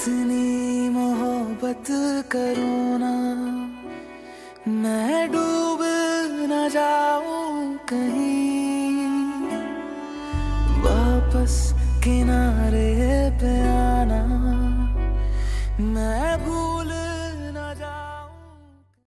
इतनी मोहब्बत करो ना, मैं डूब न जाऊँ कहीं। वापस किनारे पे आना, मैं भूल